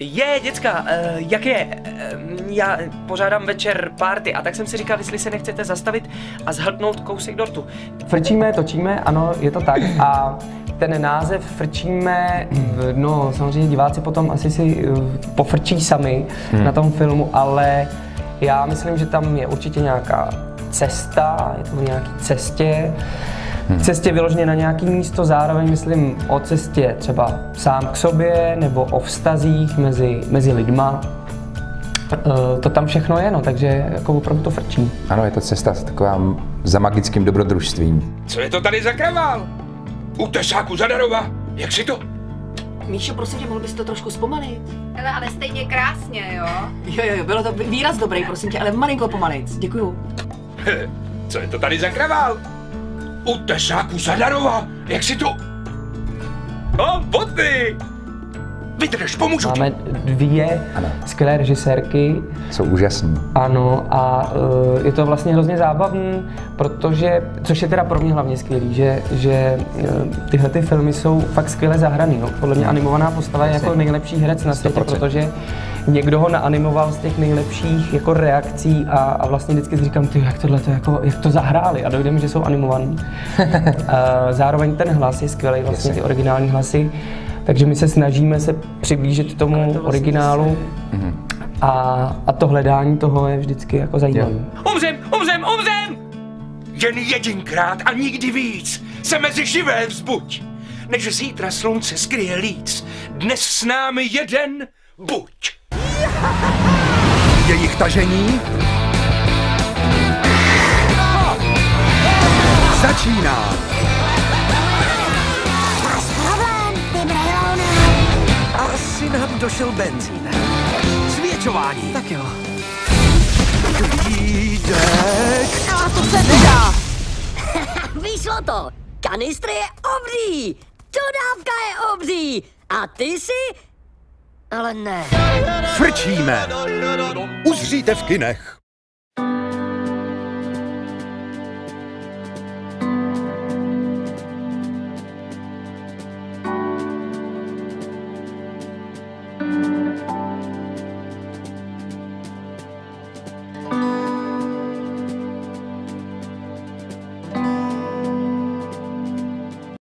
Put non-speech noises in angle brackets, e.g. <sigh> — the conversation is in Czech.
Je, děcka, uh, jak je? Uh, já pořádám večer party a tak jsem si říkal, jestli se nechcete zastavit a zhltnout kousek dortu. Frčíme, točíme, ano, je to tak. A ten název frčíme, no samozřejmě diváci potom asi si uh, pofrčí sami hmm. na tom filmu, ale já myslím, že tam je určitě nějaká cesta, je to o nějaký cestě, hmm. cestě vyloženě na nějaký místo, zároveň myslím o cestě třeba sám k sobě nebo o vztazích mezi, mezi lidma. Uh, to tam všechno je, no, takže jako opravdu to frčí. Ano, je to cesta s taková za magickým dobrodružstvím. Co je to tady za kravál? U tesáku Zadarova, jak si to? Míšo, prosím tě, mohl bys to trošku zpomalit? Hele, ale stejně krásně, jo? Jo, jo, jo, bylo to výraz dobrý, prosím tě, ale malinko pomalic. Děkuju. Co je to tady za kravál? U tesáku Zadarova, jak si to... No! Vydrž, pomůžu Máme dvě Ano. skvělé režisérky, Jsou úžasní. ano, a uh, je to vlastně hrozně zábavný, protože, což je teda pro mě hlavně skvělý, že, že uh, tyhle ty filmy jsou fakt skvěle zahraný. No. Podle mě animovaná postava je jako nejlepší herec na světě, 100%. protože někdo ho naanimoval z těch nejlepších jako reakcí a, a vlastně vždycky si říkám, ty, jak tohle to, jako, jak to zahráli a dojde mi, že jsou animovaný. uh, <laughs> zároveň ten hlas je skvělý, vlastně ty originální hlasy. Takže my se snažíme se přiblížit tomu originálu a, a to hledání toho je vždycky jako zajímavé. Umřem, umřem, umřem! Jen jedinkrát a nikdy víc se mezi živé vzbuď, než zítra slunce skryje líc. Dnes s námi jeden buď. Jejich tažení začíná. Nám došel benzín. Zvětšování. Tak jo. Klídek. A to se nedá! <laughs> Vyšlo to! Kanistr je obří! Dodávka je obří! A ty si... Ale ne. Frčíme. Uzříte v kinech.